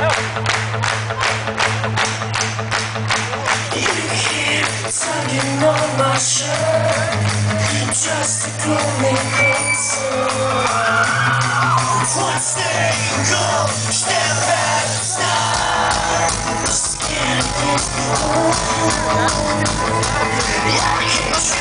You keep tugging on my shirt just to pull me closer. One step. I can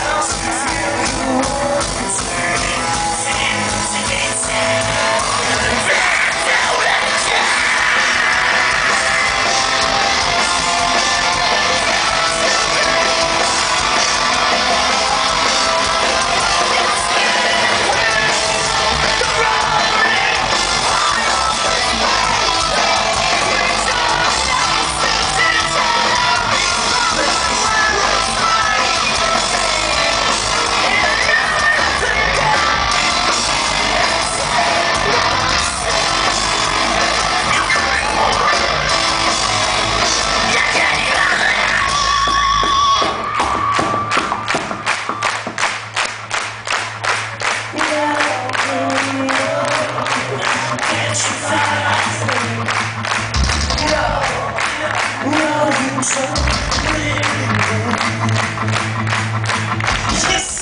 Yes.